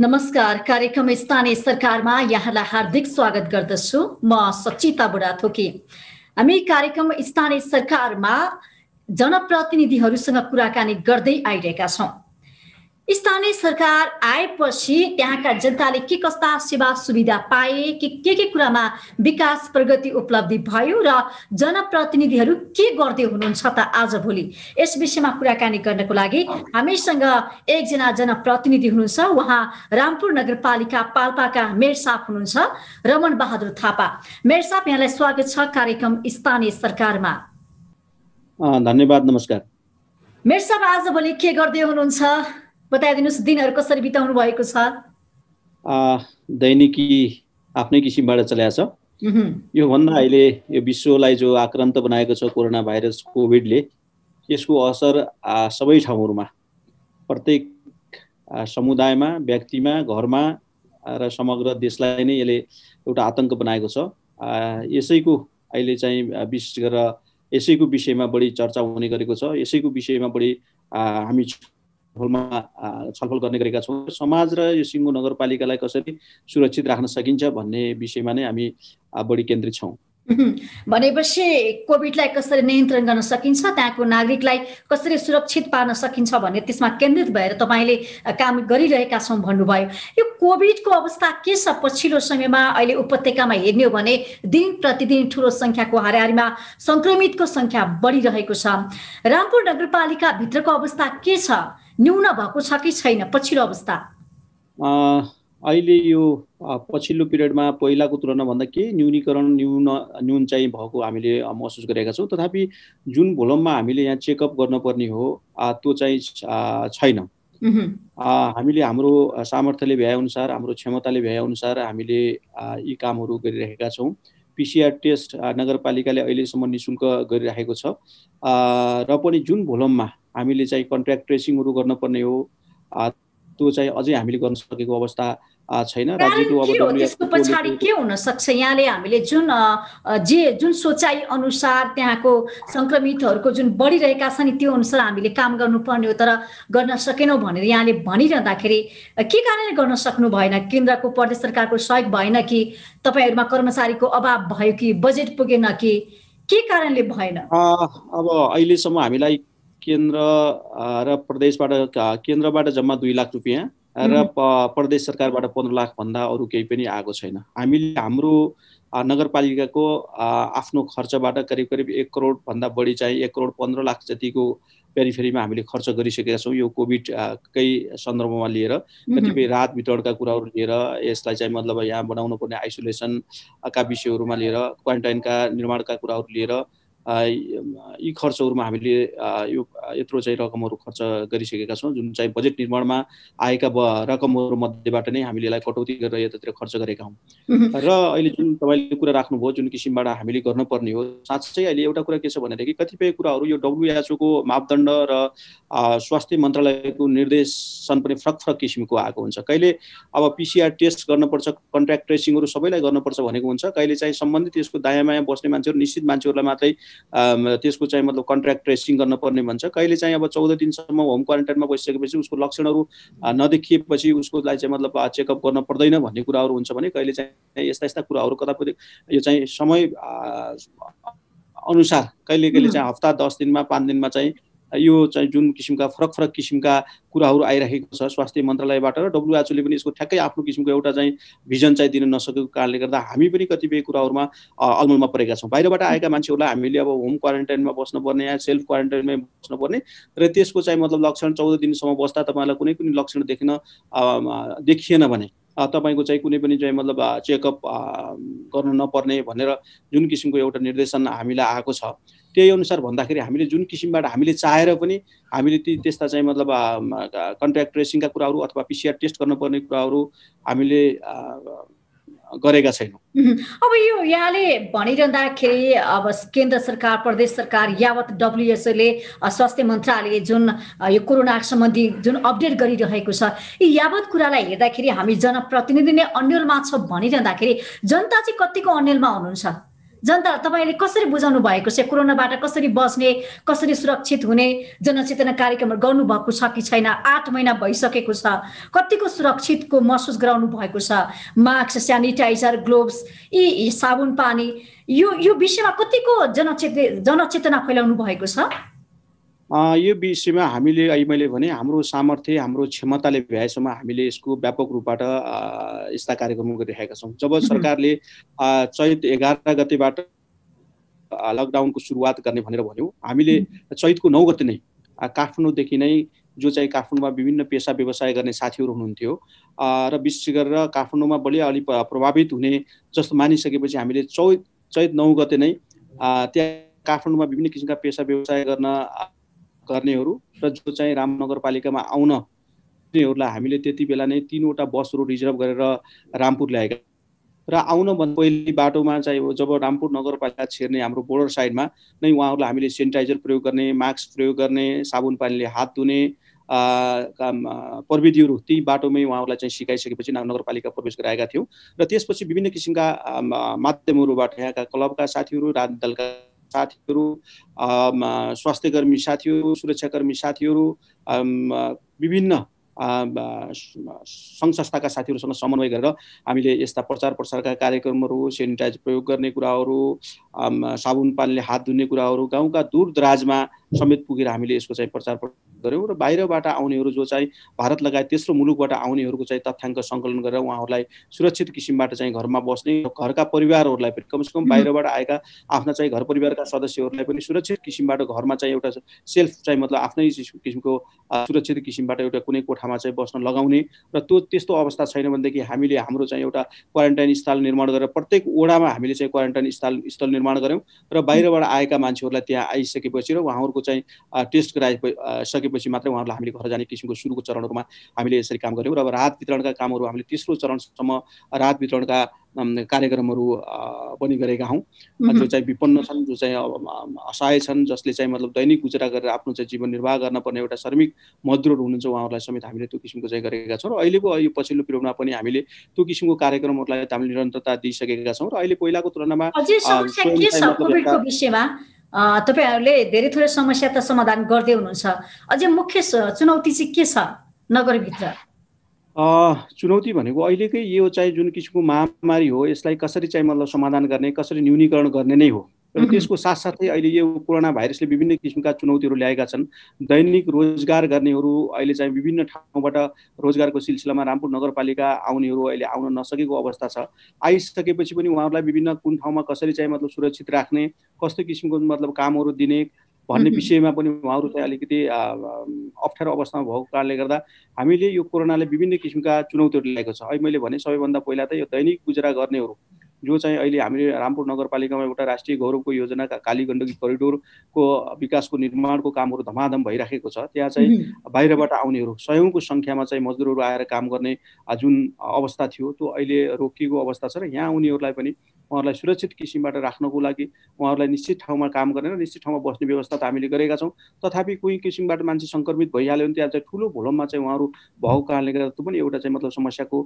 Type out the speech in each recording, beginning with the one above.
नमस्कार कार्यक्रम स्थानीय सरकारमा यहाँलाई हार्दिक स्वागत गर्दछु। म सचिता बुढाथोकी। हामी कार्यक्रम स्थानीय सरकारमा जनप्रतिनिधिहरूसँग कुराकानी गर्दै आइरहेका छौँ। स्थानीय सरकार आएपछि त्यहाँका जनताले के कस्ता सेवा सुविधा पाए के के के कुरामा विकास प्रगति उपलब्धि भयो र जनप्रतिनिधिहरू के गर्दै हुनुहुन्छ त आजभोलि यस विषयमा कुराकानी गर्नको लागि हामीसँग एकजना जनप्रतिनिधि हुनुहुन्छ। उहाँ रामपुर नगरपालिका पाल्पाका मेयर साप हुनुहुन्छ रमन बहादुर थापा। मेयर साप यहाँलाई स्वागत छ कार्यक्रम स्थानीय सरकारमा। धन्यवाद नमस्कार। मेयर साहब आजभोलि के गर्दै हुनुहुन्छ? बताइदिनुहोस् दिनहरू कसरी बिताउनु भएको छ? दैनिकी आफ्नै किसिमबाट चलाएको छ। योभन्दा अहिले यो विश्वलाई जो आक्रान्त बनाएको छ कोरोना भाइरस कोभिडले यसको असर सबै ठाउँहरूमा प्रत्येक समुदायमा व्यक्तिमा घरमा र समग्र देशलाई नै यसले एउटा आतङ्क बनाएको छ। यसैको अहिले चाहिँ विशेष गरेर यसैको विषयमा बढी चर्चा हुने गरेको छ। यसैको विषयमा बढी हामी छलफलमा छलफल गर्ने गरेका छौँ। समाज र यो सिङ्गो नगरपालिकालाई कसरी सुरक्षित राख्न सकिन्छ भन्ने विषयमा नै हामी बढी केन्द्रित छौँ। भनेपछि कोभिडलाई कसरी नियन्त्रण गर्न सकिन्छ त्यहाँको नागरिकलाई कसरी सुरक्षित पार्न सकिन्छ भन्ने त्यसमा केन्द्रित भएर तपाईँले काम गरिरहेका छौँ भन्नुभयो। यो कोभिडको अवस्था के छ? पछिल्लो समयमा अहिले उपत्यकामा हेर्ने हो भने दिन प्रतिदिन ठुलो सङ्ख्याको हाराहारीमा सङ्क्रमितको सङ्ख्या बढिरहेको छ। रामपुर नगरपालिकाभित्रको अवस्था के छ? न्यून भएको छ कि छैन? पछिल्लो अवस्था। अहिले यो पछिल्लो पिरियडमा पहिलाको तुलनाभन्दा केही न्यूनीकरण न्यून न्यून चाहिँ भएको हामीले महसुस गरेका छौँ। तथापि जुन भोलममा हामीले यहाँ चेकअप गर्नुपर्ने हो त्यो चाहिँ छैन। हामीले हाम्रो सामर्थ्यले भ्याएअनुसार हाम्रो क्षमताले भ्याएअनुसार हामीले यी कामहरू गरिरहेका छौँ। पिसिआर टेस्ट नगरपालिकाले अहिलेसम्म नि शुल्क गरिराखेको छ। र पनि जुन भोलममा हामीले चाहिँ कन्ट्र्याक्ट ट्रेसिङहरू गर्नुपर्ने हो। त्यो चाहिँ अझै हामीले गर्न सकेको अवस्था छैन। त्यसको पछाडि के हुन सक्छ यहाँले हामीले जुन जे जुन सोचाइ अनुसार त्यहाँको सङ्क्रमितहरूको जुन बढिरहेका छन् त्यो अनुसार हामीले काम गर्नुपर्ने हो। तर गर्न सकेनौँ भनेर यहाँले भनिरहँदाखेरि के कारणले गर्न सक्नु भएन? केन्द्रको प्रदेश सरकारको सहयोग भएन कि तपाईँहरूमा कर्मचारीको अभाव भयो कि बजेट पुगेन कि के कारणले भएन? अब अहिलेसम्म हामीलाई केन्द्र र प्रदेशबाट केन्द्रबाट जम्मा दुई लाख रुपियाँ र प्रदेश सरकारबाट पन्ध्र लाखभन्दा अरू केही पनि आएको छैन। हामीले हाम्रो नगरपालिकाको आफ्नो खर्चबाट करिब करिब एक करोडभन्दा बढी चाहिँ एक करोड पन्ध्र लाख जतिको पेरिफेरीमा हामीले खर्च गरिसकेका छौँ यो कोभिडकै सन्दर्भमा लिएर कतिपय राहत वितरणका कुराहरू लिएर यसलाई चाहिँ मतलब यहाँ बनाउनु पर्ने आइसोलेसनका विषयहरूमा लिएर क्वारेन्टाइनका निर्माणका कुराहरू लिएर यी खर्चहरूमा हामीले यो यत्रो चाहिँ रकमहरू खर्च गरिसकेका छौँ जुन चाहिँ बजेट निर्माणमा आएका रकमहरू मध्येबाट नै हामीले यसलाई कटौती गरेर यतातिर खर्च गरेका हौँ। र अहिले जुन तपाईँले कुरा राख्नुभयो जुन किसिमबाट हामीले गर्नुपर्ने हो साँच्चै अहिले एउटा कुरा के छ भनेदेखि कतिपय कुराहरू यो डब्लुएचओको मापदण्ड र स्वास्थ्य मन्त्रालयको निर्देशन पनि फरक फरक किसिमको आएको हुन्छ। कहिले अब पिसिआर टेस्ट गर्नुपर्छ कन्ट्याक्ट ट्रेसिङहरू सबैलाई गर्नुपर्छ भनेको हुन्छ। कहिले चाहिँ सम्बन्धित यसको दायाँ माया बस्ने मान्छेहरू निश्चित मान्छेहरूलाई मात्रै त्यसको चाहिँ मतलब कन्ट्र्याक्ट ट्रेसिङ गर्नुपर्ने भन्छ। कहिले चाहिँ अब चौध दिनसम्म होम क्वारेन्टाइनमा बसिसकेपछि उसको लक्षणहरू नदेखिएपछि उसको लागि चाहिँ मतलब चेकअप गर्न पर्दैन भन्ने कुराहरू हुन्छ भने कहिले चाहिँ यस्ता यस्ता कुराहरू कतापि यो चाहिँ समय अनुसार कहिले कहिले चाहिँ हप्ता दस दिनमा पाँच दिनमा चाहिँ यो चाहिँ जुन किसिमका फरक फरक किसिमका कुराहरू आइरहेको छ स्वास्थ्य मन्त्रालयबाट र डब्लुएचओले पनि यसको ठ्याक्कै आफ्नो किसिमको एउटा चाहिँ भिजन चाहिँ दिन नसकेको कारणले गर्दा हामी पनि कतिपय कुराहरूमा अलमलमा परेका छौँ। बाहिरबाट आएका मान्छेहरूलाई हामीले अब होम क्वारेन्टाइनमा बस्नुपर्ने या सेल्फ क्वारेन्टाइनमै बस्नुपर्ने र त्यसको चाहिँ मतलब लक्षण चौध दिनसम्म बस्दा तपाईँलाई कुनै पनि लक्षण देख्न देखिएन भने तपाईँको चाहिँ कुनै पनि चाहिँ मतलब चेकअप गर्नु नपर्ने भनेर जुन किसिमको एउटा निर्देशन हामीलाई आएको छ। त्यही अनुसार भन्दाखेरि हामीले जुन किसिमबाट हामीले चाहेर पनि हामीले ती त्यस्ता चाहिँ मतलब कन्ट्याक्ट ट्रेसिङका कुराहरू अथवा पिसिआर टेस्ट गर्नुपर्ने कुराहरू हामीले गरेका छैनौँ। अब यो यहाँले भनिरहँदाखेरि अब केन्द्र सरकार प्रदेश सरकार यावत डब्लुएसओले स्वास्थ्य मन्त्रालयले जुन यो कोरोना सम्बन्धी जुन अपडेट गरिरहेको छ यी यावत कुरालाई हेर्दाखेरि हामी जनप्रतिनिधि नै अन्यलमा छ भनिरहँदाखेरि जनता चाहिँ कतिको अन्यलमा हुनुहुन्छ? जनता तपाईँले कसरी बुझाउनु भएको छ? कोरोनाबाट कसरी बस्ने कसरी सुरक्षित हुने जनचेतना कार्यक्रमहरू गर्नुभएको छ कि छैन? आठ महिना भइसकेको छ। कतिको सुरक्षितको महसुस गराउनु भएको छ? मास्क सेनिटाइजर ग्लोभ्स यी साबुन पानी यो यो विषयमा कतिको जनचेत जनचेतना फैलाउनु भएको छ? यो विषयमा हामीले अहिले मैले भने हाम्रो सामर्थ्य हाम्रो क्षमताले भ्याएसम्म हामीले यसको व्यापक रूपबाट यस्ता कार्यक्रम गरिरहेका छौँ। जब सरकारले चैत एघार गतेबाट लकडाउनको सुरुवात गर्ने भनेर भन्यो हामीले चैतको नौ गते नै काठमाडौँदेखि नै जो चाहिँ काठमाडौँमा विभिन्न पेसा व्यवसाय गर्ने साथीहरू हुनुहुन्थ्यो र विशेष गरेर काठमाडौँमा बढी अलिक प्रभावित हुने जस्तो मानिसकेपछि हामीले चैत चैत नौ गते नै त्यहाँ काठमाडौँमा विभिन्न किसिमका पेसा व्यवसाय गर्न गर्नेहरू र जो चाहिँ राम नगरपालिकामा आउन हामीले त्यति बेला नै तिनवटा बसहरू रिजर्भ गरेर रामपुर ल्याएका र आउन भन्दा पहिले बाटोमा चाहिँ जब रामपुर नगरपालिका छिर्ने हाम्रो बोर्डर साइडमा नै उहाँहरूलाई हामीले सेनिटाइजर प्रयोग गर्ने मास्क प्रयोग गर्ने साबुन पानीले हात धुने प्रविधिहरू ती बाटोमै उहाँहरूलाई चाहिँ सिकाइसकेपछि नगरपालिका प्रवेश गराएका थियौँ। र त्यसपछि विभिन्न किसिमका माध्यमहरूबाट यहाँका क्लबका साथीहरू राजनीति दलका साथीहरू स्वास्थ्यकर्मी साथीहरू सुरक्षाकर्मी साथीहरू विभिन्न सङ्घ संस्थाका साथीहरूसँग समन्वय गरेर हामीले यस्ता प्रचार प्रसारका कार्यक्रमहरू सेनिटाइज प्रयोग गर्ने कुराहरू साबुन पानीले हात धुने कुराहरू गाउँका दूर दराजमा समेत पुगेर हामीले यसको चाहिँ प्रचार गऱ्यौँ र बाहिरबाट आउनेहरू जो चाहिँ भारत लगायत तेस्रो मुलुकबाट आउनेहरूको चाहिँ तथ्याङ्क सङ्कलन गरेर उहाँहरूलाई सुरक्षित किसिमबाट चाहिँ घरमा बस्ने घरका परिवारहरूलाई पनि कमसेकम बाहिरबाट आएका आफ्ना चाहिँ घर परिवारका सदस्यहरूलाई पनि सुरक्षित किसिमबाट घरमा चाहिँ एउटा सेल्फ चाहिँ मतलब आफ्नै किसिमको सुरक्षित किसिमबाट एउटा कुनै कोठामा चाहिँ बस्न लगाउने र त्यो त्यस्तो अवस्था छैन भनेदेखि हामीले हाम्रो चाहिँ एउटा क्वारेन्टाइन स्थल निर्माण गरेर प्रत्येक ओडामा हामीले चाहिँ क्वारेन्टाइन स्थल स्थल निर्माण गऱ्यौँ र बाहिरबाट आएका मान्छेहरूलाई त्यहाँ आइसकेपछि र उहाँहरूको चाहिँ टेस्ट गराइसके सकेपछि मात्रै उहाँहरूलाई हामीले घर जाने किसिमको सुरुको चरणहरूमा हामीले यसरी काम गऱ्यौँ र अब राहत वितरणका कामहरू हामीले तेस्रो चरणसम्म राहत वितरणका कार्यक्रमहरू पनि गरेका हौँ। जो चाहिँ विपन्न छन् जो चाहिँ असहाय छन् जसले चाहिँ मतलब दैनिक गुजरा गरेर आफ्नो चाहिँ जीवन निर्वाह गर्न पर्ने एउटा श्रमिक मजदुरहरू हुनुहुन्छ उहाँहरूलाई समेत हामीले त्यो किसिमको चाहिँ गरेका छौँ। र अहिलेको यो पछिल्लो पिरियडमा पनि हामीले त्यो किसिमको कार्यक्रमहरूलाई हामीले निरन्तरता दिइसकेका छौँ। र अहिले पहिलाको तुलनामा तपाईँहरूले धेरै थोरै समस्या त समाधान गर्दै हुनुहुन्छ। अझै मुख्य चुनौती चाहिँ के छ नगरभित्र? चुनौती भनेको अहिलेकै यो चाहिँ जुन किसिमको महामारी हो यसलाई कसरी चाहिँ मतलब समाधान गर्ने कसरी न्यूनीकरण गर्ने नै हो। र त्यसको साथसाथै अहिले यो कोरोना भाइरसले विभिन्न किसिमका चुनौतीहरू ल्याएका छन्। दैनिक रोजगार गर्नेहरू अहिले चाहिँ विभिन्न ठाउँबाट रोजगारको सिलसिलामा रामपुर नगरपालिका आउनेहरू अहिले आउन नसकेको अवस्था छ। आइसकेपछि पनि उहाँहरूलाई विभिन्न कुन ठाउँमा कसरी चाहिँ मतलब सुरक्षित राख्ने कस्तो किसिमको मतलब कामहरू दिने भन्ने विषयमा पनि उहाँहरू चाहिँ अलिकति अप्ठ्यारो अवस्थामा भएको कारणले गर्दा हामीले यो कोरोनाले विभिन्न किसिमका चुनौतीहरू ल्याएको छ। अहिले मैले भने सबैभन्दा पहिला त यो दैनिक गुजरा गर्नेहरू। जो चाहिँ अहिले हामीले रामपुर नगरपालिकामा एउटा राष्ट्रिय गौरवको योजना काली गण्डकी करिडोरको विकासको निर्माणको कामहरू धमाधम भइराखेको छ। त्यहाँ चाहिँ बाहिरबाट आउनेहरू सयौँको सङ्ख्यामा चाहिँ मजदुरहरू आएर काम गर्ने जुन अवस्था थियो त्यो अहिले रोकिएको अवस्था छ र यहाँ आउनेहरूलाई पनि उहाँहरूलाई सुरक्षित किसिमबाट राख्नको लागि उहाँहरूलाई निश्चित ठाउँमा काम गर्ने र निश्चित ठाउँमा बस्ने व्यवस्था त हामीले गरेका छौँ। तथापि कोही किसिमबाट मान्छे सङ्क्रमित भइहाल्यो भने त्यहाँ चाहिँ ठुलो भोलममा चाहिँ उहाँहरू भएको कारणले गर्दा त्यो पनि एउटा चाहिँ मतलब समस्याको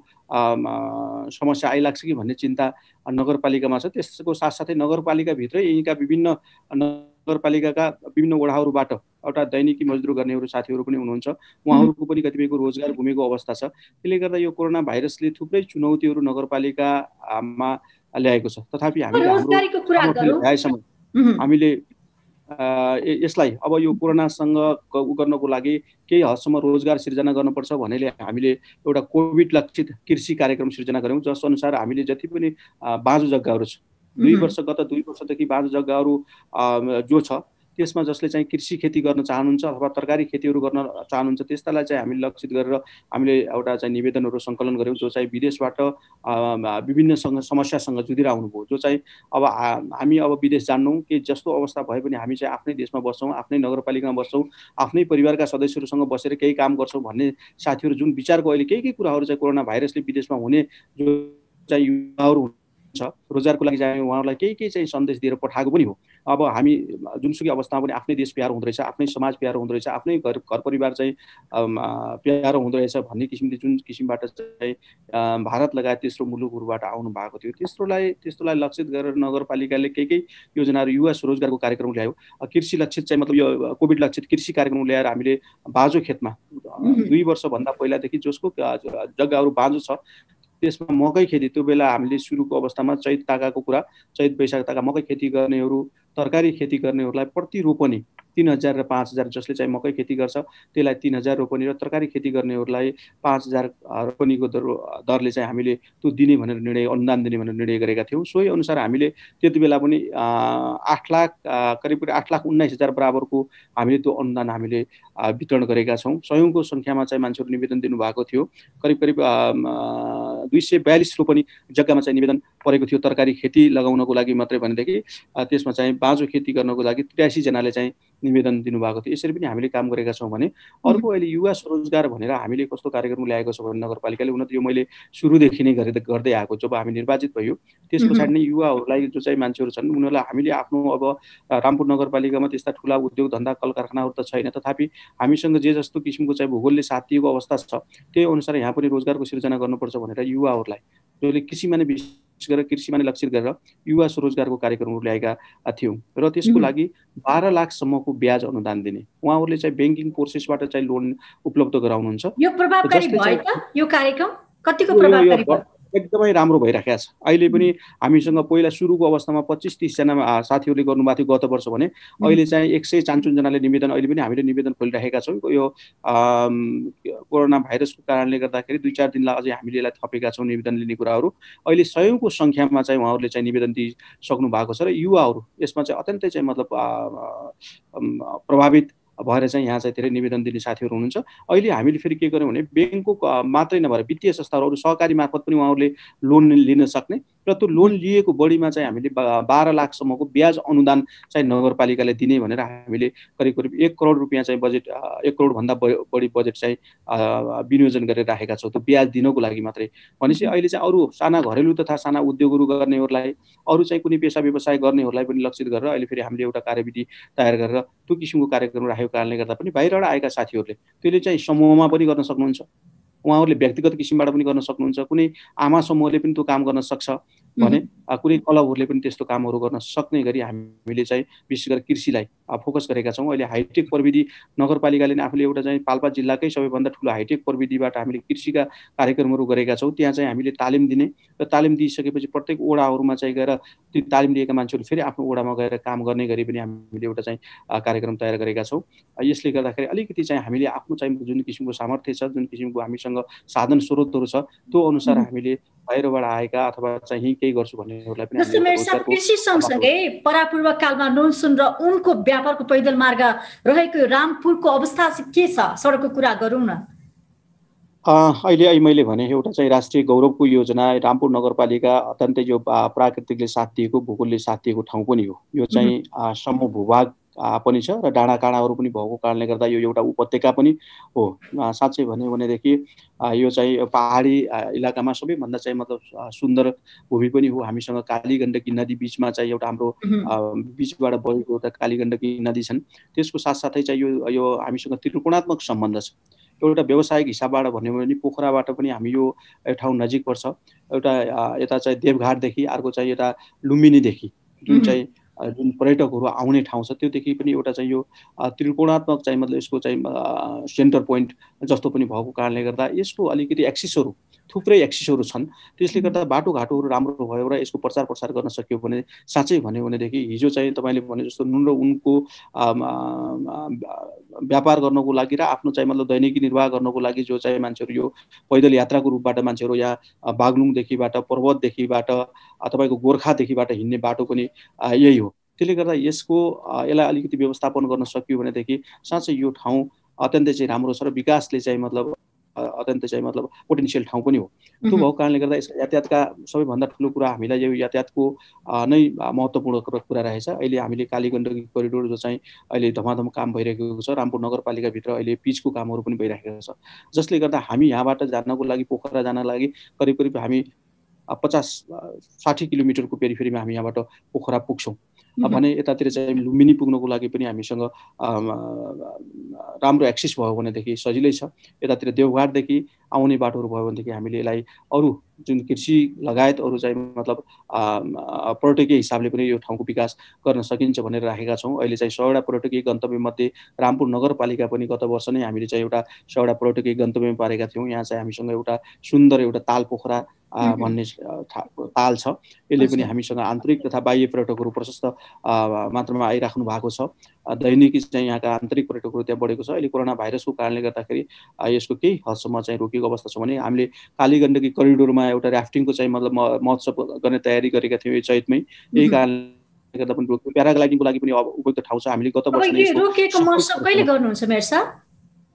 समस्या आइलाग्छ कि भन्ने चिन्ता नगरपालिकामा छ। त्यसको साथसाथै नगरपालिकाभित्रै यहीँका विभिन्न नगरपालिकाका विभिन्न वडाहरूबाट एउटा दैनिकी मजदुर गर्नेहरू साथीहरू पनि हुनुहुन्छ। उहाँहरूको पनि कतिपयको रोजगार घुमेको अवस्था छ। त्यसले गर्दा यो कोरोना भाइरसले थुप्रै चुनौतीहरू नगरपालिकामा ल्याएको छ। तथापि हामीले हामीले यसलाई अब यो कोरोनासँग उ गर्नको लागि केही हदसम्म रोजगार सिर्जना गर्नुपर्छ भन्नेले हामीले एउटा कोभिड लक्षित कृषि कार्यक्रम सिर्जना गऱ्यौँ जस अनुसार हामीले जति पनि बाँझो जग्गाहरू छ। दुई वर्ष गत दुई वर्षदेखि बाँझो जग्गाहरू जो छ त्यसमा जसले चाहिँ कृषि खेती गर्न चाहनुहुन्छ अथवा तरकारी खेतीहरू गर्न चाहनुहुन्छ त्यस्तालाई चाहिँ हामीले लक्षित गरेर हामीले एउटा चाहिँ निवेदनहरू सङ्कलन गऱ्यौँ जो चाहिँ विदेशबाट विभिन्न समस्यासँग जुधेर आउनुभयो जो चाहिँ अब हामी अब विदेश जान्नौँ कि जस्तो अवस्था भए पनि हामी चाहिँ आफ्नै देशमा बस्छौँ आफ्नै नगरपालिकामा बस्छौँ आफ्नै परिवारका सदस्यहरूसँग बसेर केही काम गर्छौँ भन्ने साथीहरू जुन विचारको अहिले केही केही कुराहरू चाहिँ कोरोना भाइरसले विदेशमा हुने जो चाहिँ युवाहरू छ। रोजगारको लागि चाहिँ उहाँहरूलाई केही केही चाहिँ सन्देश दिएर पठाएको पनि हो। अब हामी जुनसुकै अवस्थामा पनि आफ्नै देश प्यारो हुँदो रहेछ आफ्नै समाज प्यारो हुँदो रहेछ आफ्नै घर घर परिवार चाहिँ प्यारो हुँदो रहेछ भन्ने किसिमले जुन किसिमबाट चाहिँ भारत लगायत तेस्रो मुलुकहरूबाट आउनु भएको थियो। त्यस्तोलाई त्यस्तोलाई लक्षित गरेर नगरपालिकाले केही केही योजनाहरू युवा स्वरोजगारको कार्यक्रम ल्यायो। कृषि लक्षित चाहिँ मतलब यो कोभिड लक्षित कृषि कार्यक्रम ल्याएर हामीले बाँझो खेतमा दुई वर्षभन्दा पहिलादेखि जसको जग्गाहरू बाँझो छ त्यसमा मकै खेती त्यो बेला हामीले सुरुको अवस्थामा चैत ताकाको कुरा चैत वैशाख ताका मकै खेती गर्नेहरू तरकारी खेती गर्नेहरूलाई प्रति रोपनी तिन हजार र पाँच हजार जसले चाहिँ मकै खेती गर्छ त्यसलाई तिन हजार रोपनी र तरकारी खेती गर्नेहरूलाई पाँच हजार रोपनीको दर दरले चाहिँ हामीले त्यो दिने भनेर निर्णय अनुदान दिने भनेर निर्णय गरेका थियौँ। सोही अनुसार हामीले त्यति बेला पनि आठ लाख करिब करिब आठ लाख उन्नाइस हजार बराबरको हामीले त्यो अनुदान हामीले वितरण गरेका छौँ। सयौँको सङ्ख्यामा चाहिँ मान्छेहरू निवेदन दिनुभएको थियो। करिब करिब दुई सय बयालिस रोपनी जग्गामा चाहिँ निवेदन परेको थियो। तरकारी खेती लगाउनको लागि मात्रै भनेदेखि त्यसमा चाहिँ बाँझो खेती गर्नको लागि त्रियासीजनाले चाहिँ निवेदन दिनुभएको थियो। यसरी पनि हामीले काम गरेका छौँ भने अर्को अहिले युवा स्वरोजगार भनेर हामीले कस्तो कार्यक्रम ल्याएको छ भने नगरपालिकाले हुन त यो मैले सुरुदेखि नै गर्दै गर्दै आएको जब हामी निर्वाचित भयो त्यस पछाडि नै युवाहरूलाई जो चाहिँ मान्छेहरू छन् उनीहरूलाई हामीले आफ्नो अब रामपुर नगरपालिकामा त्यस्ता ठुला उद्योग धन्दा कल कारखानाहरू त छैन। तथापि हामीसँग जे जस्तो किसिमको चाहिँ भूगोलले साथ दिएको अवस्था छ त्यही अनुसार यहाँ पनि रोजगारको सिर्जना गर्नुपर्छ भनेर युवाहरूलाई जसले कृषिमा नै विशेष गरेर कृषिमा नै लक्षित गरेर युवा स्वरोजगारको कार्यक्रमहरू ल्याएका थियौँ। र त्यसको लागि बाह्र लाखसम्मको ब्याज अनुदान दिने। उहाँहरूले चाहिँ ब्याङ्किङ प्रोसेसबाट चाहिँ लोन उपलब्ध गराउनुहुन्छ। यो प्रभावकारी भयो त? यो कार्यक्रम? कतिको प्रभावकारी एकदमै राम्रो भइराखेको छ। अहिले पनि हामीसँग पहिला सुरुको अवस्थामा पच्चिस तिसजना साथीहरूले गर्नुभएको थियो गत वर्ष भने। अहिले चाहिँ एक सय चान्चुनजनाले निवेदन अहिले पनि हामीले निवेदन खोलिराखेका छौँ। यो कोरोना भाइरसको कारणले गर्दाखेरि दुई चार दिनलाई अझै हामीले यसलाई थपेका छौँ निवेदन लिने कुराहरू। अहिले सयौँको सङ्ख्यामा चाहिँ उहाँहरूले चाहिँ निवेदन दिइसक्नु भएको छ र युवाहरू यसमा चाहिँ अत्यन्तै चाहिँ मतलब प्रभावित भएर चाहिँ यहाँ चाहिँ धेरै निवेदन दिने साथीहरू हुनुहुन्छ। अहिले हामीले फेरि के गर्यौँ भने ब्याङ्कको मात्रै नभएर वित्तीय संस्थाहरू अरू सहकारी मार्फत पनि उहाँहरूले लोन लिन सक्ने र त्यो लोन लिएको बढीमा चाहिँ हामीले बाह्र लाखसम्मको ब्याज अनुदान चाहिँ नगरपालिकाले दिने भनेर हामीले करिब करिब एक करोड रुपियाँ चाहिँ बजेट एक करोडभन्दा बढी बजेट चाहिँ विनियोजन गरेर राखेका छौँ। त्यो ब्याज दिनको लागि मात्रै भनेपछि अहिले चाहिँ अरू साना घरेलु तथा साना उद्योगहरू गर्नेहरूलाई अरू चाहिँ कुनै पेसा व्यवसाय गर्नेहरूलाई पनि लक्षित गरेर अहिले फेरि हामीले एउटा कार्यविधि तयार गरेर त्यो किसिमको कार्यक्रम राखेको कारणले गर्दा पनि बाहिरबाट आएका साथीहरूले त्यसले चाहिँ समूहमा पनि गर्न सक्नुहुन्छ। उहाँहरूले व्यक्तिगत किसिमबाट पनि गर्न सक्नुहुन्छ। कुनै आमा समूहले पनि त्यो काम गर्न सक्छ। भने कुनै क्लबहरूले पनि त्यस्तो कामहरू गर्न सक्ने गरी हामीले चाहिँ विशेष गरेर कृषिलाई फोकस गरेका छौँ। अहिले हाइटेक प्रविधि नगरपालिकाले नै आफूले एउटा चाहिँ पाल्पा जिल्लाकै सबैभन्दा ठुलो हाइटेक प्रविधिबाट हामीले कृषिका कार्यक्रमहरू गरेका छौँ। त्यहाँ चाहिँ हामीले तालिम दिने र तालिम दिइसकेपछि प्रत्येक ओडाहरूमा चाहिँ गएर त्यो तालिम दिएका मान्छेहरू फेरि आफ्नो ओडामा गएर काम गर्ने गरी पनि हामीले एउटा चाहिँ कार्यक्रम तयार गरेका छौँ। यसले गर्दाखेरि अलिकति चाहिँ हामीले आफ्नो चाहिँ जुन किसिमको सामर्थ्य छ जुन किसिमको हामीसँग साधन स्रोतहरू छ त्यो अनुसार हामीले बाहिरबाट आएका अथवा चाहिँ केही गर्छु भन्नेहरूलाई पनि कृषि सँगसँगै परापूर्व कालमा नुनसुन र उनको व्यापारको पैदल मार्ग रहेको रामपुरको अवस्था के छ? सडकको कुरा गरौँ न। अहिले मैले भने एउटा चाहिँ राष्ट्रिय गौरवको योजना रामपुर नगरपालिका अत्यन्तै यो प्राकृतिकले साथ दिएको भूगोलले साथ दिएको ठाउँ पनि हो। यो चाहिँ समूह भूभाग पनि छ र डाँडा काँडाहरू पनि भएको कारणले गर्दा यो एउटा उपत्यका पनि हो। साँच्चै भन्यो भनेदेखि यो चाहिँ पहाडी इलाकामा सबैभन्दा चाहिँ मतलब सुन्दर भूमि पनि हो। हामीसँग काली गण्डकी नदी बिचमा चाहिँ एउटा हाम्रो बिचबाट बगेको एउटा काली गण्डकी नदी छन्। त्यसको साथसाथै चाहिँ यो यो हामीसँग त्रिकोणात्मक सम्बन्ध छ। एउटा व्यावसायिक हिसाबबाट भन्यो भने पोखराबाट पनि हामी यो ठाउँ नजिक पर्छ। एउटा यता चाहिँ देवघाटदेखि अर्को चाहिँ यता लुम्बिनीदेखि जुन चाहिँ जुन पर्यटकहरू आउने ठाउँ छ त्योदेखि पनि एउटा चाहिँ यो त्रिकोणात्मक चाहिँ मतलब यसको चाहिँ सेन्टर पोइन्ट जस्तो पनि भएको कारणले गर्दा यसको अलिकति एक्सिसहरू थुप्रै एक्सिसहरू छन्। त्यसले गर्दा बाटोघाटोहरू राम्रो भयो र यसको प्रचार प्रसार गर्न सक्यो भने साँच्चै भन्यो भनेदेखि हिजो चाहिँ तपाईँले भने जस्तो नुन र उनको व्यापार गर्नको लागि र आफ्नो चाहिँ मतलब दैनिकी निर्वाह गर्नको लागि जो चाहिँ मान्छेहरू यो पैदल यात्राको रूपबाट मान्छेहरू यहाँ बागलुङदेखिबाट पर्वतदेखिबाट तपाईँको गोर्खादेखिबाट हिँड्ने बाटो पनि यही हो। त्यसले गर्दा यसको यसलाई अलिकति व्यवस्थापन गर्न सकियो भनेदेखि साँच्चै यो ठाउँ अत्यन्तै चाहिँ राम्रो छ र विकासले चाहिँ मतलब अत्यन्तै चाहिँ मतलब पोटेन्सियल ठाउँ पनि हो। त्यो भएको कारणले गर्दा यसको यातायातका सबैभन्दा ठुलो कुरा हामीलाई यो यातायातको नै महत्त्वपूर्ण कुरा रहेछ। अहिले हामीले कालीगण्डकी कोरिडोर जो चाहिँ अहिले धमाधम काम भइरहेको छ रामपुर नगरपालिकाभित्र अहिले पिचको कामहरू पनि भइरहेको छ। जसले गर्दा हामी यहाँबाट जानको लागि पोखरा जानको लागि करिब करिब हामी पचास साठी किलोमिटरको पेरिफेरीमा हामी यहाँबाट पोखरा पुग्छौँ। भने यतातिर चाहिँ लुम्बिनी पुग्नको लागि पनि हामीसँग राम्रो एक्सेस भयो भनेदेखि सजिलै छ। यतातिर देवघाटदेखि आउने बाटोहरू भयो भनेदेखि हामीले यसलाई अरू जुन कृषि लगायत अरू चाहिँ मतलब पर्यटकीय हिसाबले पनि यो ठाउँको विकास गर्न सकिन्छ भनेर राखेका छौँ। अहिले चाहिँ सयवटा पर्यटकीय गन्तव्यमध्ये रामपुर नगरपालिका पनि गत वर्ष नै हामीले चाहिँ एउटा सयवटा पर्यटकीय गन्तव्यमा पारेका थियौँ। यहाँ चाहिँ हामीसँग एउटा सुन्दर एउटा ताल पोखरा भन्ने ताल छ। यसले पनि हामीसँग आन्तरिक तथा बाह्य पर्यटकहरू प्रशस्त मात्रामा आइराख्नु भएको छ। दैनिकी चाहिँ यहाँका आन्तरिक पर्यटकहरू त्यहाँ बढेको छ। अहिले कोरोना भाइरसको कारणले गर्दाखेरि यसको केही हदसम्म चाहिँ रोकिएको अवस्था छ भने हामीले काली गण्डकी करिडोरमा एउटा राफ्टिङको चाहिँ मतलब महोत्सव गर्ने तयारी गरेका थियौँ यो चैतमै। यही कारणले गर्दा पनि रोक्यो। प्याराग्लाइडिङको लागि पनि उपयुक्त ठाउँ छ। हामीले गत वर्ष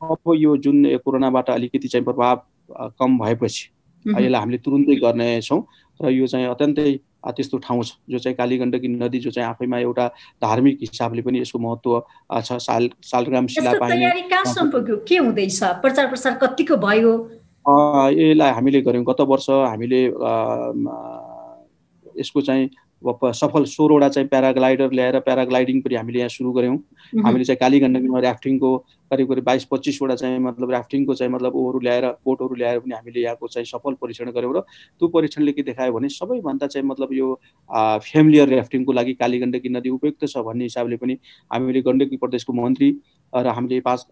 अब यो जुन कोरोनाबाट अलिकति चाहिँ प्रभाव कम भएपछि यसलाई हामीले तुरुन्तै गर्नेछौँ। र यो चाहिँ अत्यन्तै त्यस्तो ठाउँ छ जो चाहिँ कालीगण्डकी नदी जो चाहिँ आफैमा एउटा धार्मिक हिसाबले पनि यसको महत्त्व छ। साल सालग्राम शिला के हुँदैछ? प्रचार प्रसार कतिको भयो यसलाई हामीले गऱ्यौँ गत वर्ष हामीले यसको चाहिँ सफल सोह्रवटा चाहिँ प्याराग्लाइडर ल्याएर प्याराग्लाइडिङ पनि हामीले यहाँ सुरु गऱ्यौँ। हामीले चाहिँ कालीगण्डकीमा ऱ्याफ्टिङको करिब करिब बाइस पच्चिसवटा चाहिँ मतलब ऱ्याफ्टिङको चाहिँ मतलब ओहरू ल्याएर बोटहरू ल्याएर पनि हामीले यहाँको चाहिँ सफल परीक्षण गऱ्यौँ र त्यो परीक्षणले के देखायो भने सबैभन्दा चाहिँ मतलब यो फ्यामिलियर ऱ्याफ्टिङको लागि कालीगण्डकी नदी उपयुक्त छ भन्ने हिसाबले पनि हामीले गण्डकी प्रदेशको मन्त्री र हामीले पाँच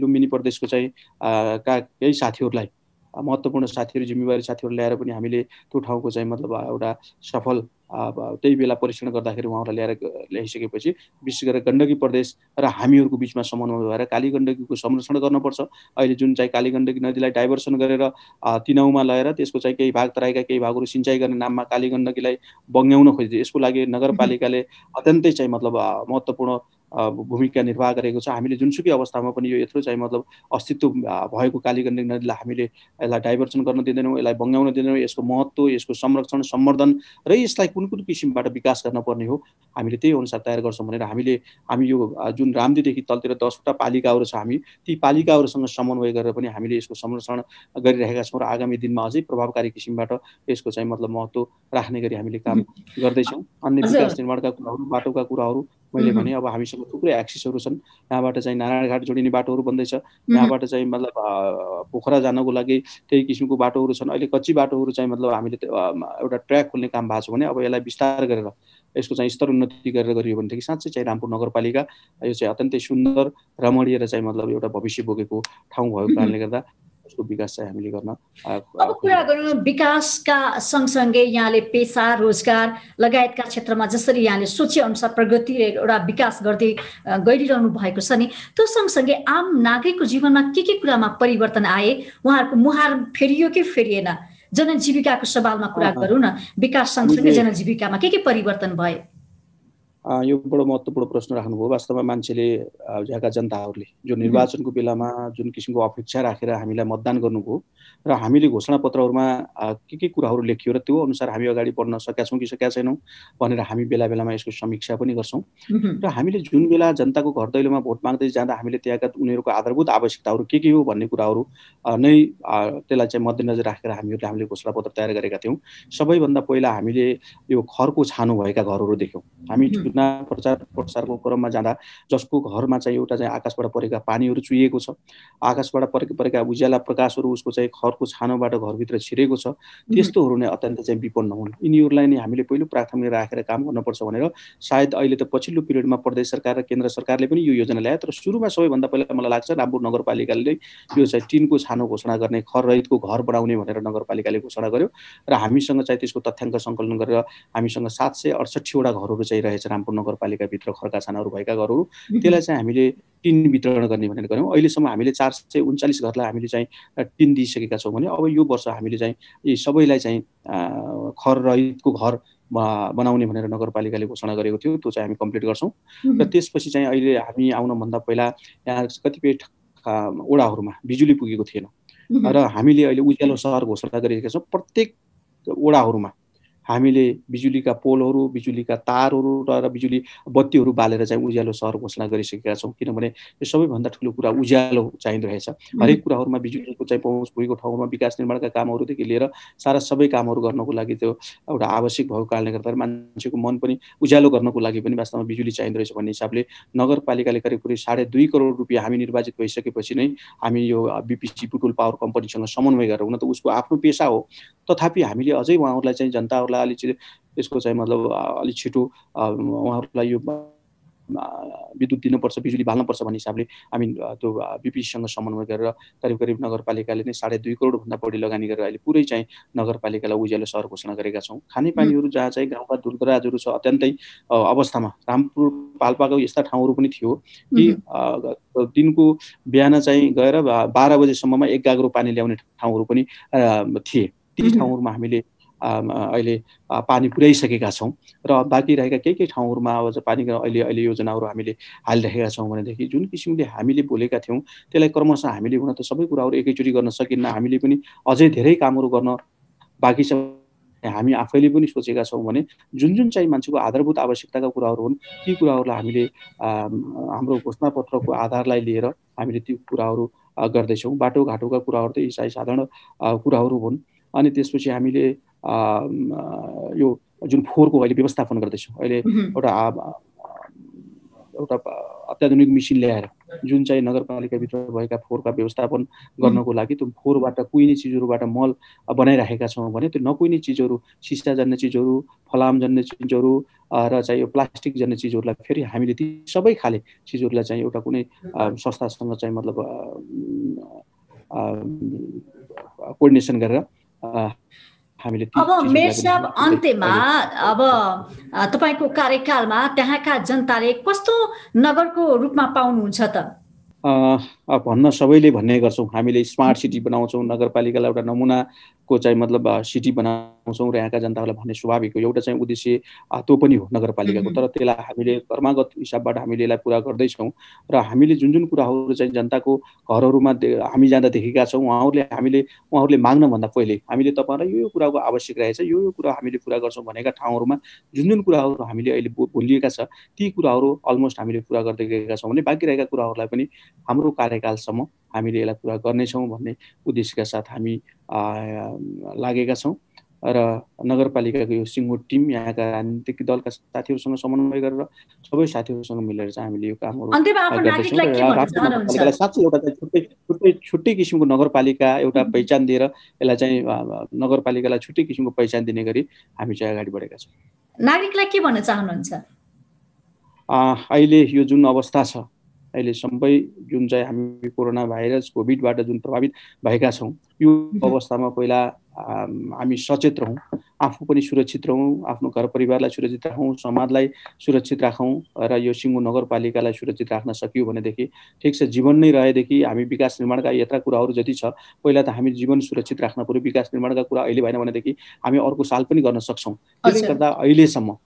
लुम्बिनी प्रदेशको चाहिँ का केही साथीहरूलाई महत्त्वपूर्ण साथीहरू जिम्मेवारी साथीहरू ल्याएर पनि हामीले त्यो ठाउँको चाहिँ मतलब एउटा सफल त्यही बेला परीक्षण गर्दाखेरि उहाँहरूलाई ल्याएर ल्याइसकेपछि विशेष गरेर गण्डकी प्रदेश र हामीहरूको बिचमा समन्वय भएर काली गण्डकीको संरक्षण गर्नुपर्छ। अहिले जुन चाहिँ काली गण्डकी नदीलाई डाइभर्सन गरेर तिनाउमा लगेर त्यसको चाहिँ केही भाग तराईका केही भागहरू सिँचाइ गर्ने नाममा काली गण्डकीलाई बङ्ग्याउन खोजिदियो। यसको लागि नगरपालिकाले अत्यन्तै चाहिँ मतलब महत्त्वपूर्ण भूमिका निर्वाह गरेको छ। हामीले जुनसुकै अवस्थामा पनि यो यत्रो चाहिँ मतलब अस्तित्व भएको कालीगण्डकी नदीलाई हामीले यसलाई डाइभर्सन गर्न दिँदैनौँ यसलाई बङ्गाउन दिँदैनौँ यसको महत्त्व यसको संरक्षण सम्वर्धन र यसलाई कुन कुन किसिमबाट विकास गर्न पर्ने हो हामीले त्यही अनुसार तयार गर्छौँ भनेर हामीले हामी यो जुन रामदीदेखि तलतिर दसवटा पालिकाहरू छ हामी ती पालिकाहरूसँग समन्वय गरेर पनि हामीले यसको संरक्षण गरिरहेका छौँ र आगामी दिनमा अझै प्रभावकारी किसिमबाट यसको चाहिँ मतलब महत्त्व राख्ने गरी हामीले काम गर्दैछौँ। अन्य विकास निर्माणका कुराहरू बाटोका कुराहरू मैले भने अब हामीसँग थुप्रै एक्सिसहरू छन्। यहाँबाट चाहिँ नारायणघाट जोडिने बाटोहरू बन्दैछ। यहाँबाट चाहिँ मतलब पोखरा जानको लागि त्यही किसिमको बाटोहरू छन्। अहिले कच्ची बाटोहरू चाहिँ मतलब हामीले एउटा ट्र्याक खोल्ने काम भएको छ भने अब यसलाई विस्तार गरेर यसको चाहिँ स्तर उन्नति गरेर गरियो भनेदेखि साँच्चै चाहिँ रामपुर नगरपालिका यो चाहिँ अत्यन्तै सुन्दर रमणीय र चाहिँ मतलब एउटा भविष्य बोकेको ठाउँ भएको कारणले गर्दा उसको विकास चाहिँ हामीले गर्न अब कुरा गरौँ विकासका सँगसँगै यहाँले पेसा रोजगार लगायतका क्षेत्रमा जसरी यहाँले सोचे अनुसार प्रगति एउटा विकास गर्दै गइरहनु भएको छ नि त्यो सँगसँगै आम नागरिकको जीवनमा के के कुरामा परिवर्तन आए उहाँहरूको मुहार फेरियो कि फेरिएन? जनजीविकाको सवालमा कुरा गरौँ न विकास सँगसँगै जनजीविकामा के के परिवर्तन भए यो बडो महत्त्वपूर्ण प्रश्न राख्नुभयो। वास्तवमा मान्छेले यहाँका जनताहरूले जो निर्वाचनको बेलामा जुन किसिमको अपेक्षा राखेर हामीलाई मतदान गर्नुभयो र हामीले घोषणापत्रहरूमा के के कुराहरू लेखियो र त्यो अनुसार हामी अगाडि बढ्न सकेका छौँ कि सकेका छैनौँ भनेर हामी बेला बेलामा यसको समीक्षा पनि गर्छौँ। र हामीले जुन बेला जनताको घर दैलोमा भोट माग्दै जाँदा हामीले त्यहाँका उनीहरूको आधारभूत आवश्यकताहरू के के हो भन्ने कुराहरू नै त्यसलाई चाहिँ मध्यनजर राखेर हामीहरूले हामीले घोषणापत्र तयार गरेका थियौँ। सबैभन्दा पहिला हामीले यो खरको छानो भएका घरहरू देख्यौँ। हामी चुनाव प्रचार प्रसारको क्रममा जाँदा जसको घरमा चाहिँ एउटा चाहिँ आकाशबाट परेका पानीहरू चुहिएको छ। आकाशबाट परेका परेका उज्याला प्रकाशहरू उसको चाहिँ खरको छानोबाट घरभित्र छिरेको छ। त्यस्तोहरू नै अत्यन्त चाहिँ विपन्न हुन्। यिनीहरूलाई नै हामीले पहिलो प्राथमिकता राखेर काम गर्नुपर्छ भनेर सायद अहिले त पछिल्लो पिरियडमा प्रदेश सरकार र केन्द्र सरकारले पनि यो योजना ल्यायो। तर सुरुमा सबैभन्दा पहिला मलाई लाग्छ रामपुर नगरपालिकाले यो चाहिँ टिनको छानो घोषणा गर्ने खर रहितको घर बनाउने भनेर नगरपालिकाले घोषणा गर्यो। र हामीसँग चाहिँ त्यसको तथ्याङ्क सङ्कलन गरेर हामीसँग सात सय अडसठीवटा घरहरू चाहिँ रहेछ रामपुर नगरपालिकाभित्र खर्का छानाहरू भएका घरहरू त्यसलाई चाहिँ हामीले टिन वितरण गर्ने भनेर गऱ्यौँ। अहिलेसम्म हामीले चार सय उन्चालिस घरलाई हामीले चाहिँ टिन दिइसकेका छौँ भने अब यो वर्ष हामीले चाहिँ यी सबैलाई चाहिँ खर रहितको घर बनाउने भनेर नगरपालिकाले घोषणा गरेको थियो त्यो चाहिँ हामी कम्प्लिट गर्छौँ। र त्यसपछि चाहिँ अहिले हामी आउनुभन्दा पहिला यहाँ कतिपय ओडाहरूमा बिजुली पुगेको थिएन। र हामीले अहिले उज्यालो सहर घोषणा गरिरहेका छौँ। प्रत्येक ओडाहरूमा हामीले बिजुलीका पोलहरू बिजुलीका तारहरू र बिजुली बत्तीहरू बालेर चाहिँ उज्यालो सहर घोषणा गरिसकेका छौँ। किनभने यो सबैभन्दा ठुलो कुरा उज्यालो चाहिँदो रहेछ। हरेक कुराहरूमा बिजुलीको चाहिँ पहुँच पुगेको ठाउँमा विकास निर्माणका कामहरूदेखि लिएर सारा सबै कामहरू गर्नको लागि त्यो एउटा आवश्यक भएको कारणले गर्दा मान्छेको मन पनि उज्यालो गर्नको लागि पनि वास्तवमा बिजुली चाहिँदो रहेछ भन्ने हिसाबले नगरपालिकाले करिब करिब साढे दुई करोड रुपियाँ हामी निर्वाचित भइसकेपछि नै हामी यो बिपिसी बुटुल पावर कम्पनीसँग समन्वय गरेर हुन त उसको आफ्नो पेसा हो। तथापि हामीले अझै उहाँहरूलाई चाहिँ जनताहरूलाई अलिक यसको चाहिँ मतलब अलिक छिटो उहाँहरूलाई यो विद्युत दिनुपर्छ बिजुली बाल्नुपर्छ भन्ने हिसाबले हामी त्यो बिपिसीसँग समन्वय गरेर करिब करिब नगरपालिकाले नै साढे दुई करोडभन्दा बढी लगानी गरेर अहिले पुरै चाहिँ नगरपालिकालाई उज्यालो सहर घोषणा गरेका छौँ। खानेपानीहरू जहाँ चाहिँ गाउँका दूरदराजहरू छ अत्यन्तै अवस्थामा रामपुर पाल्पाको यस्ता ठाउँहरू पनि थियो कि दिनको बिहान चाहिँ गएर बाह्र बजेसम्ममा एक गाग्रो पानी ल्याउने ठाउँहरू पनि थिए। ती ठाउँहरूमा हामीले अहिले पानी पुर्याइसकेका छौँ। र बाँकी रहेका केही केही ठाउँहरूमा अब पानीको अहिले अहिले योजनाहरू हामीले हालिरहेका छौँ भनेदेखि जुन किसिमले हामीले बोलेका थियौँ त्यसलाई क्रमशः हामीले हुन त सबै कुराहरू एकैचोटि गर्न सकिन्न। हामीले पनि अझै धेरै कामहरू गर्न बाँकी छ। हामी आफैले पनि सोचेका छौँ भने जुन जुन चाहिँ मान्छेको आधारभूत आवश्यकताका कुराहरू हुन् ती कुराहरूलाई हामीले हाम्रो घोषणापत्रको आधारलाई लिएर हामीले ती कुराहरू गर्दैछौँ। बाटोघाटोका कुराहरू त यी साधारण कुराहरू हुन्। अनि त्यसपछि हामीले यो जुन फोहोरको अहिले व्यवस्थापन गर्दैछौँ अहिले एउटा एउटा अत्याधुनिक मिसिन ल्याएर जुन चाहिँ नगरपालिकाभित्र भएका फोहोरका व्यवस्थापन गर्नको लागि त्यो फोहोरबाट कुहिने चिजहरूबाट मल बनाइराखेका छौँ भने त्यो नकुहिने चिजहरू सिसा जन्ने चिजहरू फलाम जन्ने चिजहरू र चाहिँ यो प्लास्टिक जन्ने चिजहरूलाई फेरि हामीले ती सबै खाले चिजहरूलाई चाहिँ एउटा कुनै संस्थासँग चाहिँ मतलब कोर्डिनेसन गरेर हामीले अब मेरसाब अन्त्यमा अब तपाईँको कार्यकालमा त्यहाँका जनताले कस्तो नगरको रूपमा पाउनुहुन्छ त? भन्न सबैले भन्ने गर्छौँ। हामीले स्मार्ट सिटी बनाउँछौँ नगरपालिकालाई एउटा नमुनाको चाहिँ मतलब सिटी बनाउँछौँ र यहाँका जनताहरूलाई भन्ने स्वाभाविक हो। एउटा चाहिँ उद्देश्य त्यो पनि हो नगरपालिकाको। तर त्यसलाई हामीले कर्मागत हिसाबबाट हामीले यसलाई पुरा गर्दैछौँ र हामीले जुन जुन कुराहरू चाहिँ जनताको घरहरूमा हामी जाँदा देखेका छौँ उहाँहरूले हामीले उहाँहरूले माग्नभन्दा पहिले हामीले तपाईँहरूलाई यो यो कुराको आवश्यक रहेछ यो यो कुरा हामीले पुरा गर्छौँ भनेका ठाउँहरूमा जुन जुन कुराहरू हामीले अहिले भोलिएका छ ती कुराहरू अलमोस्ट हामीले पुरा गर्दै गएका छौँ। भने बाँकी रहेका कुराहरूलाई पनि हाम्रो कार्यकालसम्म हामीले यसलाई पुरा गर्नेछौँ भन्ने उद्देश्यका साथ हामी लागेका छौँ। र नगरपालिकाको यो सिङ्गो टिम यहाँका राजनीतिक दलका साथीहरूसँग समन्वय गरेर सबै साथीहरूसँग मिलेर चाहिँ हामीले यो कामहरू साँच्चै एउटा छुट्टै छुट्टै छुट्टै किसिमको नगरपालिका एउटा पहिचान दिएर यसलाई चाहिँ नगरपालिकालाई छुट्टै किसिमको पहिचान दिने गरी हामी चाहिँ अगाडि बढेका छौँ। नागरिकलाई के भन्न चाहनुहुन्छ? अहिले यो जुन अवस्था छ अहिले सबै जुन चाहिँ हामी कोरोना भाइरस कोभिडबाट जुन प्रभावित भएका छौँ यो अवस्थामा पहिला हामी सचेत रहौँ आफू पनि सुरक्षित रहौँ आफ्नो घर परिवारलाई सुरक्षित राखौँ समाजलाई सुरक्षित राखौँ र यो सिङ्गो नगरपालिकालाई सुरक्षित राख्न सक्यो भनेदेखि ठिक छ जीवन नै रहेदेखि हामी विकास निर्माणका यत्र कुराहरू जति छ पहिला त हामी जीवन सुरक्षित राख्न पऱ्यो विकास निर्माणका कुरा अहिले भएन भनेदेखि हामी अर्को साल पनि गर्न सक्छौँ। त्यसले गर्दा अहिलेसम्म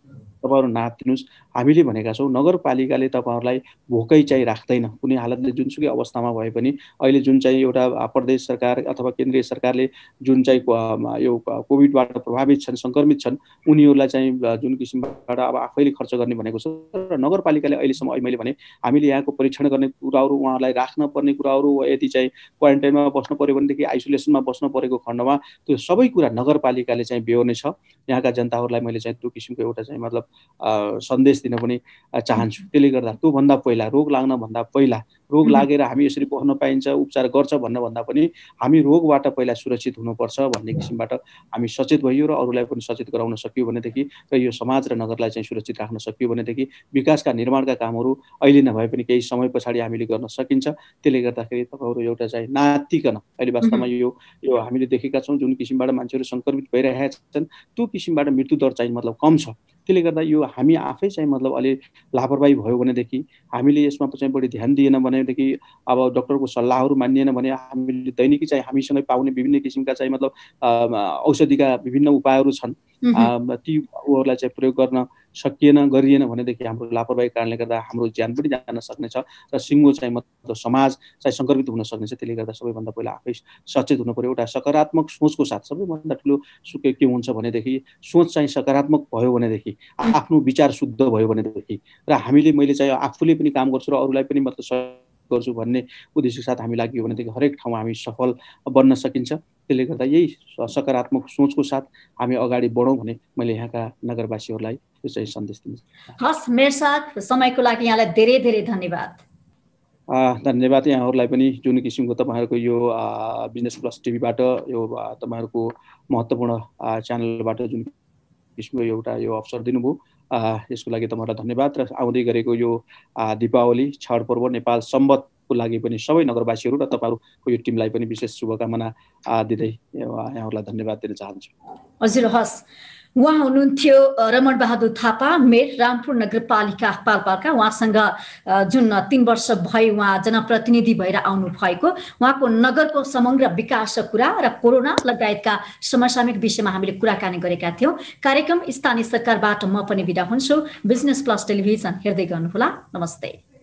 तपाईँहरू नातिनुहोस्। हामीले भनेका छौँ नगरपालिकाले तपाईँहरूलाई भोकै चाहिँ राख्दैन। कुनै हालतले जुनसुकै अवस्थामा भए पनि अहिले जुन चाहिँ एउटा प्रदेश सरकार अथवा केन्द्रीय सरकारले जुन चाहिँ यो कोभिडबाट प्रभावित छन् सङ्क्रमित छन् उनीहरूलाई चाहिँ जुन किसिमबाट अब आफैले खर्च गर्ने भनेको छ र नगरपालिकाले अहिलेसम्म अहिले मैले भने हामीले यहाँको परीक्षण गर्ने कुराहरू उहाँहरूलाई राख्न पर्ने कुराहरू यदि चाहिँ क्वारेन्टाइनमा बस्नु पऱ्यो भनेदेखि आइसोलेसनमा बस्नु परेको खण्डमा त्यो सबै कुरा नगरपालिकाले चाहिँ बेहोर्ने छ। यहाँका जनताहरूलाई मैले चाहिँ त्यो किसिमको एउटा चाहिँ मतलब सन्देश दिन पनि चाहन्छु। त्यसले गर्दा त्योभन्दा पहिला रोग लाग्नभन्दा पहिला रोग लागेर हामी यसरी बस्न पाइन्छ उपचार गर्छ भन्नभन्दा पनि हामी रोगबाट पहिला सुरक्षित हुनुपर्छ भन्ने किसिमबाट हामी सचेत भइयो र अरूलाई पनि सचेत गराउन सक्यो भनेदेखि र यो समाज र नगरलाई चाहिँ सुरक्षित राख्न सक्यो भनेदेखि विकासका निर्माणका कामहरू अहिले नभए पनि केही समय पछाडि हामीले गर्न सकिन्छ। त्यसले गर्दाखेरि तपाईँहरू एउटा चाहिँ नातिकन अहिले वास्तवमा यो यो हामीले देखेका छौँ जुन किसिमबाट मान्छेहरू सङ्क्रमित भइरहेका छन् त्यो किसिमबाट मृत्युदर चाहिँ मतलब कम छ। त्यसले गर्दा यो हामी आफै चाहिँ मतलब अलि लापरवाही भयो भनेदेखि हामीले यसमा चाहिँ बढी ध्यान दिएन भनेदेखि अब डक्टरको सल्लाहहरू मानिएन भने हामीले दैनिकी चाहिँ हामीसँगै पाउने विभिन्न किसिमका चाहिँ मतलब औषधिका विभिन्न उपायहरू छन्। ती उहरूलाई चाहिँ प्रयोग गर्न सकिएन गरिएन भनेदेखि हाम्रो लापरवाही कारणले गर्दा हाम्रो ज्यान पनि जान सक्नेछ र सिङ्गो चाहिँ मतलब समाज चाहिँ सङ्क्रमित हुन सक्नेछ। त्यसले गर्दा सबैभन्दा पहिला आफै सचेत हुनु पऱ्यो एउटा सकारात्मक सोचको साथ सबैभन्दा ठुलो सुके के हुन्छ भनेदेखि सोच चाहिँ सकारात्मक भयो भनेदेखि आफ्नो विचार शुद्ध भयो भनेदेखि। र हामीले मैले चाहिँ आफूले पनि काम गर्छु र अरूलाई पनि मतलब गर्छु भन्ने उद्देश्यको साथ हामी लाग्यो भनेदेखि हरेक ठाउँमा हामी सफल बन्न सकिन्छ। त्यसले गर्दा यही सकारात्मक सोचको साथ हामी अगाडि बढौँ भने मैले यहाँका नगरवासीहरूलाई यो चाहिँ सन्देश दिन हस् मेरसाथ समयको लागि यहाँलाई धेरै धेरै धन्यवाद। धन्यवाद। यहाँहरूलाई पनि जुन किसिमको तपाईँहरूको यो बिजनेस प्लस टिभीबाट यो तपाईँहरूको महत्त्वपूर्ण च्यानलबाट जुन किसिमको एउटा यो अवसर दिनुभयो यसको लागि तपाईँहरूलाई धन्यवाद र आउँदै गरेको यो दिपावली छाड पर्व नेपाल सम्बतको लागि पनि सबै नगरवासीहरू र तपाईँहरूको यो टिमलाई पनि विशेष शुभकामना दिँदै यहाँहरूलाई धन्यवाद दिन चाहन्छु। हजुर हस्। उहाँ हुनुहुन्थ्यो रमण बहादुर थापा मेर रामपुर नगरपालिका पालपालका उहाँसँग जुन तिन वर्ष भए उहाँ जनप्रतिनिधि भएर आउनु भएको उहाँको नगरको समग्र विकासको कुरा र कोरोना लगायतका समसामयिक विषयमा हामीले कुराकानी गरेका थियौँ। कार्यक्रम स्थानीय सरकारबाट म पनि विदा हुन्छु। बिजनेस प्लस टेलिभिजन हेर्दै गर्नुहोला। नमस्ते।